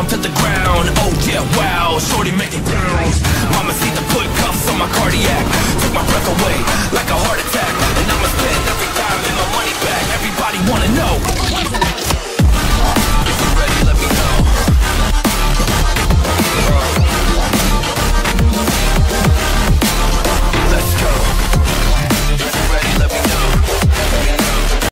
down to the ground. Oh yeah, wow, shorty making it Mama see the put cuffs on my cardiac. Took my breath away, like a heart attack.